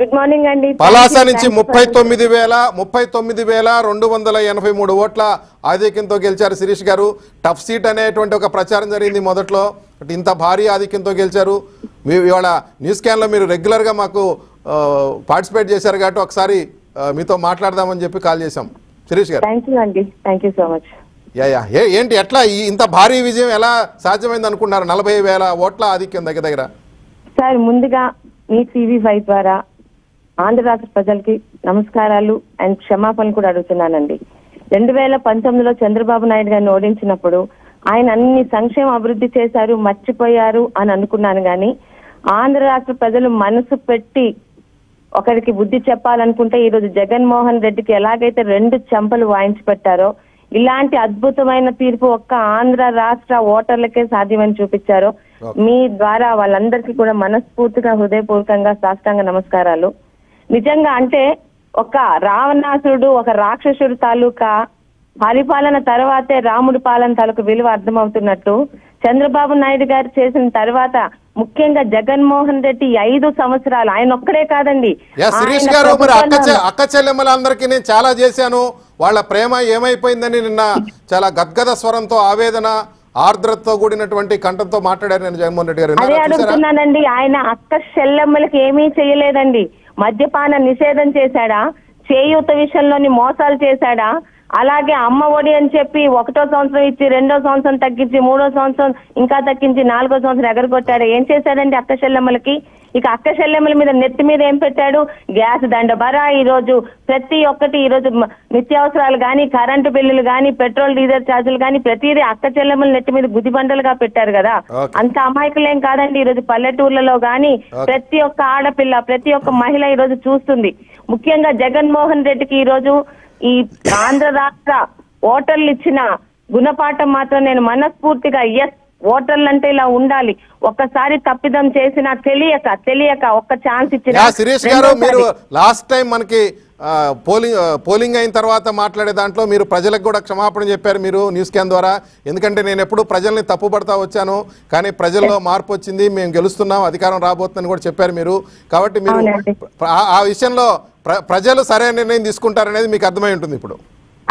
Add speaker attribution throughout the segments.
Speaker 1: Good morning అండి
Speaker 2: పలాస నుంచి ముప్పై తొమ్మిది వేల ముప్పై తొమ్మిది వేల రెండు వందల ఎనభై మూడు ఓట్ల ఆధిక్యంతో గెలిచారు శిరీష్ గారు. టఫ్ సీట్ అనేటువంటి ఒక ప్రచారం జరిగింది మొదట్లో. ఇంత భారీ ఆధిక్యంతో గెలిచారు. మీ ఇవాళ న్యూస్ క్యాన్లో మీరు రెగ్యులర్గా మాకు పార్టిసిపేట్ చేశారు కాబట్టి ఒకసారి మీతో మాట్లాడదామని చెప్పి కాల్ చేశాం. శిరీష్ గారు.
Speaker 1: థ్యాంక్ యూ అండి thank you so much
Speaker 2: yeah yeah. ఏ ఏంటి ఎట్లా ఇంత భారీ విజయం ఎలా సాధ్యమైంది అనుకున్నారు నలభై వేల ఓట్ల ఆధిక్యం దగ్గర దగ్గర?
Speaker 1: సార్ ముందుగా మీ టీవీ ఫైవ్ ద్వారా ఆంధ్ర రాష్ట్ర ప్రజలకి నమస్కారాలు అండ్ క్షమాపణలు కూడా అడుగుతున్నానండి. రెండు వేల పంతొమ్మిదిలో చంద్రబాబు నాయుడు గారిని ఓడించినప్పుడు ఆయన అన్ని సంక్షేమ అభివృద్ధి చేశారు మర్చిపోయారు అని అనుకున్నాను కానీ ఆంధ్ర రాష్ట్ర ప్రజలు మనసు పెట్టి ఒకరికి బుద్ధి చెప్పాలనుకుంటే ఈ రోజు జగన్మోహన్ రెడ్డికి ఎలాగైతే రెండు చెంపలు వాయించి పెట్టారో ఇలాంటి అద్భుతమైన తీర్పు ఒక్క ఆంధ్ర రాష్ట్ర ఓటర్లకే సాధ్యమని చూపించారో మీ ద్వారా వాళ్ళందరికీ కూడా మనస్ఫూర్తిగా హృదయపూర్వకంగా సాష్టాంగ నమస్కారాలు. నిజంగా అంటే ఒక రావణాసురుడు ఒక రాక్షసుడు తాలూకా పరిపాలన తర్వాతే రాముడి పాలన తాలూకు విలువ అర్థమవుతున్నట్టు చంద్రబాబు నాయుడు గారు చేసిన తర్వాత ముఖ్యంగా జగన్మోహన్ రెడ్డి ఐదు సంవత్సరాలు ఆయన ఒక్కడే కాదండి.
Speaker 2: శిరీష్ గారు మరి అక్క చెల్లెమ్మలందరికీ నేను చాలా చేశాను. వాళ్ళ ప్రేమ ఏమైపోయిందని నిన్న చాలా గద్గద స్వరంతో ఆవేదన ఆర్ద్రతతో కూడినటువంటి కంఠంతో మాట్లాడారు నేను జగన్మోహన్ రెడ్డి గారు.
Speaker 1: అదే? అడుగుతున్నానండి ఆయన అక్క చెల్లెమ్మలకి ఏమీ చేయలేదండి. మద్యపాన నిషేధం చేశాడా? చేయూత విషయంలోని మోసాలు చేశాడా? అలాగే అమ్మ ఒడి అని చెప్పి ఒకటో సంవత్సరం ఇచ్చి రెండో సంవత్సరం తగ్గించి మూడో సంవత్సరం ఇంకా తగ్గించి నాలుగో సంవత్సరం ఎగరగొట్టాడు. ఏం చేశాడండి అక్క చెల్లెమ్మలకి? ఇక అక్క చెల్లెమ్మల మీద నెత్తి మీద ఏం పెట్టాడు? గ్యాస్ దండ బర ఈ రోజు ప్రతి ఒక్కటి ఈ రోజు నిత్యావసరాలు గాని కరెంటు బిల్లులు గాని పెట్రోల్ డీజిల్ ఛార్జీలు గాని ప్రతిదీ అక్క చెల్లెమ్మల నెత్తి మీద గుది బండలుగా పెట్టారు కదా. అంత అమాయకులేం కాదండి ఈ రోజు పల్లెటూర్లలో గాని
Speaker 2: Okay.
Speaker 1: ప్రతి ఒక్క ఆడపిల్ల ప్రతి ఒక్క మహిళ ఈ రోజు చూస్తుంది. ముఖ్యంగా జగన్మోహన్ రెడ్డికి ఈ రోజు ఈ ఆంధ్ర రాష్ట్ర ఓటర్లు ఇచ్చిన గుణపాఠం మాత్రం నేను మనస్ఫూర్తిగా ఎస్ ఓటర్లు అంటే ఇలా ఉండాలి. ఒక్కసారి తప్పిదం చేసినా తెలియక తెలియక ఒక్క ఛాన్స్ ఇచ్చిన
Speaker 2: యా శిరీష్ గారు మీరు లాస్ట్ టైం మనకి పోలింగ్ పోలింగ్ అయిన తర్వాత మాట్లాడే దాంట్లో మీరు ప్రజలకు కూడా క్షమాపణ చెప్పారు మీరు న్యూస్ క్యాన్ ద్వారా. ఎందుకంటే నేను ఎప్పుడు ప్రజల్ని తప్పుపడతా వచ్చాను. కానీ ప్రజల్లో మార్పు వచ్చింది మేము గెలుస్తున్నాం అధికారం రాబోతుందని కూడా చెప్పారు మీరు. కాబట్టి మీరు. ఆ- విషయంలో ప్రజలు సరైన నిర్ణయం తీసుకుంటారనేది మీకు అర్థమై ఉంటుంది ఇప్పుడు.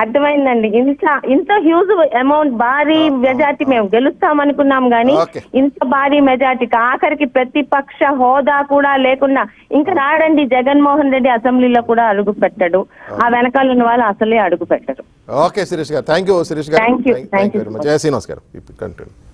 Speaker 1: అర్థమైందండి. ఇంత ఇంత హ్యూజ్ అమౌంట్ భారీ మెజార్టీ మేము గెలుస్తాం అనుకున్నాం గానీ. ఇంత భారీ మెజార్టీకి ఆఖరికి ప్రతిపక్ష హోదా కూడా లేకుండా ఇంకా రాడండి జగన్మోహన్ రెడ్డి అసెంబ్లీలో కూడా అడుగు పెట్టడు. ఆ వెనకాల ఉన్న వాళ్ళు అసలే అడుగు పెట్టరు.
Speaker 2: ఓకే శిరీష్ గారు. థ్యాంక్ యూ శిరీష్ గారు. Very much